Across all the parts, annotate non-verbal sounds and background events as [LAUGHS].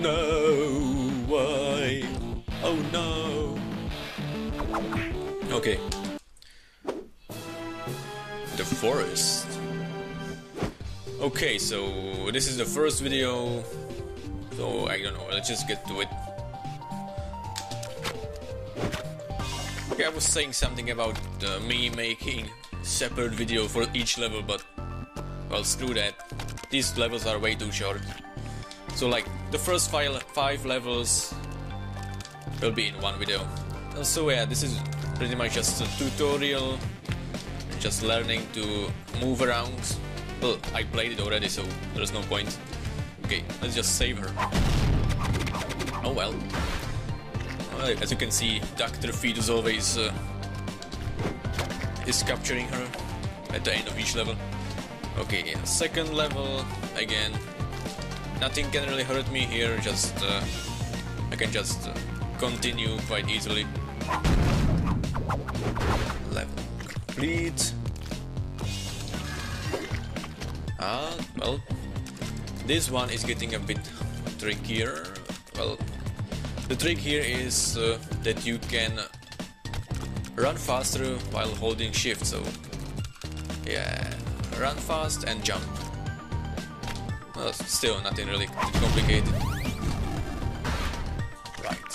no! Why? Oh no! Okay. The forest. Okay, so this is the first video. So I don't know, let's just get to it. Okay, I was saying something about uh, me making separate video for each level, but well, screw that. These levels are way too short. So like, the first five, five levels will be in one video. So yeah, this is pretty much just a tutorial, just learning to move around. Well, I played it already, so there's no point. Okay, let's just save her. Oh well. as you can see, Dr. Fetus always uh, is capturing her at the end of each level. Okay, second level, again, nothing can really hurt me here, just uh, I can just uh, continue quite easily. Level complete. Ah, well, this one is getting a bit trickier. Well, the trick here is uh, that you can run faster while holding shift, so yeah, run fast and jump. Well, still nothing really complicated. Right.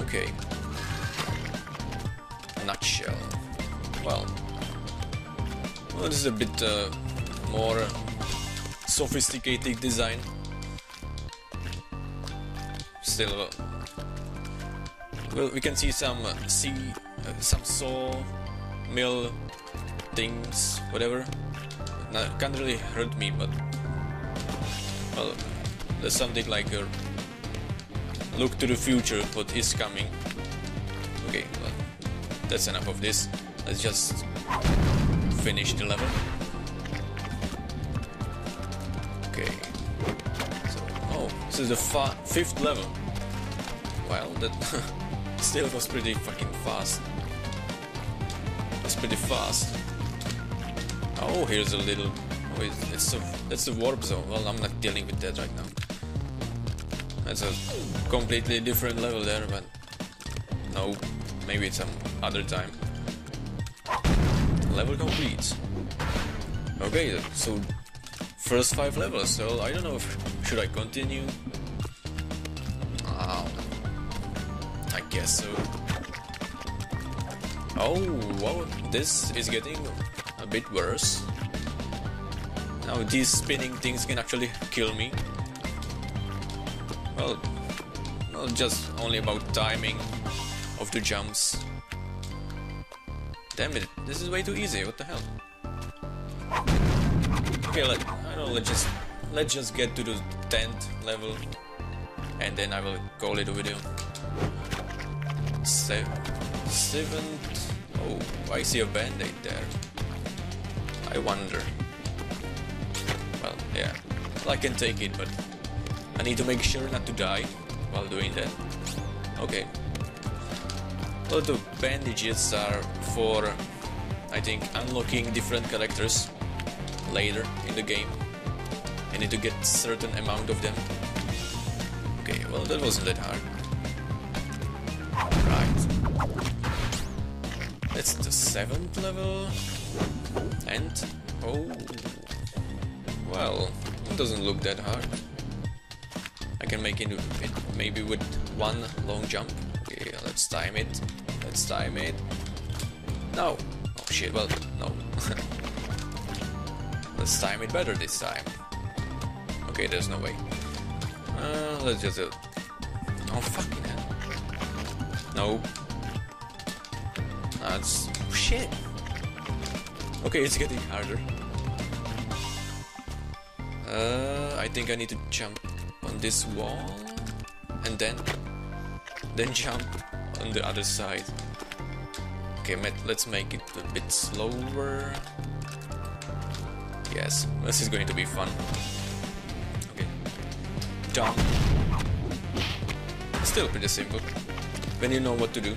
Okay. Nutshell. Well, well this is a bit uh, more sophisticated design. Still, uh, well, we can see some uh, see uh, some saw mill things, whatever. Can't really hurt me, but well, there's something like a look to the future, what is coming. Okay, well, that's enough of this. Let's just finish the level. Okay. So, oh, this is the fifth level. Well, that [LAUGHS] still was pretty fucking fast. That's pretty fast. Oh, here's a little. Oh, it's a that's the warp zone. Well, I'm not dealing with that right now. That's a completely different level there, but no, maybe it's some other time. Level complete. Okay, so first five levels. So I don't know if should I continue. Oh, I guess so. Oh, well, this is getting a bit worse. Now these spinning things can actually kill me. Well, not just only about timing of the jumps. Damn it, this is way too easy, what the hell? Okay, let, I don't know, let's just, let's just get to the 10th level and then I will call it a video. Se seventh, oh, I see a band-aid there. I wonder. Yeah, I can take it, but I need to make sure not to die while doing that. Okay. Well, the bandages are for, I think, unlocking different characters later in the game. I need to get certain amount of them. Okay, well that wasn't that hard. Right. That's the seventh level. And, oh, well, it doesn't look that hard. I can make it maybe with one long jump. Okay, let's time it. Let's time it. No. Oh shit, well, no. [LAUGHS] let's time it better this time. Okay, there's no way. Uh, let's just... Uh, oh, fucking hell. No. That's... Oh, shit. Okay, it's getting harder. Uh, I think I need to jump on this wall and then then jump on the other side. Okay, let's make it a bit slower. Yes, [LAUGHS] this is going to be fun. Okay, jump. Still pretty simple when you know what to do.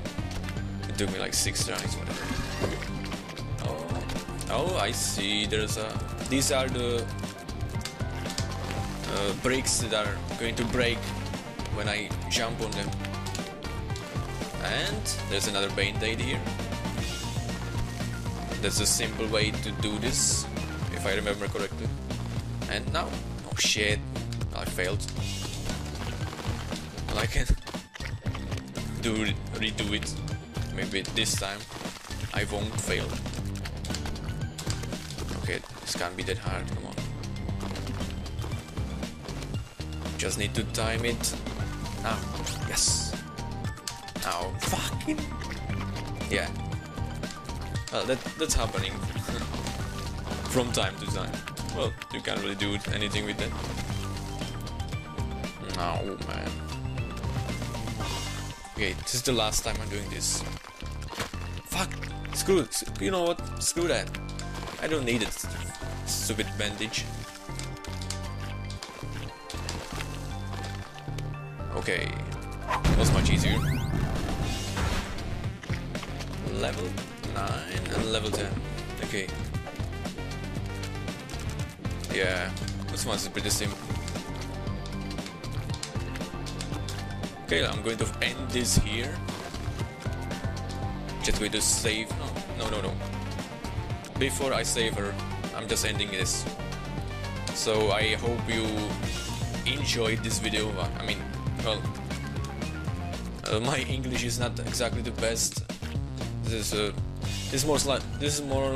[LAUGHS] it took me like six tries, whatever. Oh, oh, I see. There's a. These are the uh, bricks that are going to break when I jump on them. And there's another band-aid here. That's a simple way to do this, if I remember correctly. And now, oh shit, I failed. Well, I can [LAUGHS] do redo it. Maybe this time I won't fail. Okay, this can't be that hard. Come on. Just need to time it. Now, yes. Now, fucking. Yeah. Well, that that's happening [LAUGHS] from time to time. Well, you can't really do anything with that. No, man. Okay, this is the last time I'm doing this. Fuck! Screw it. You know what? Screw that. I don't need it. Stupid bandage. Okay. Was much easier. Level 9 and level 10. Okay. Yeah, this one's pretty simple. Okay, I'm going to end this here. Just going to save. No, no, no, no. Before I save her, I'm just ending this. So I hope you enjoyed this video. I mean, well, uh, my English is not exactly the best. This is uh, this is more this is more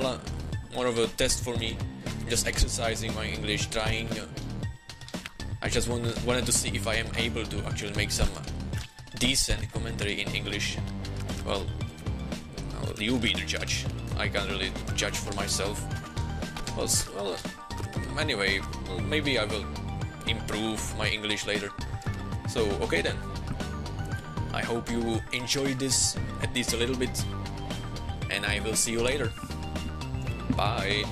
more of a test for me just exercising my English, trying. Uh, I just wanted, wanted to see if I am able to actually make some decent commentary in English. Well, you be the judge. I can't really judge for myself. Well, well anyway, maybe I will improve my English later. So, okay then. I hope you enjoyed this at least a little bit. And I will see you later. Bye.